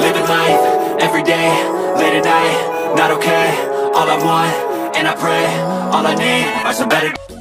Living life, everyday, late at night Not okay, all I want, and I pray All I need are some better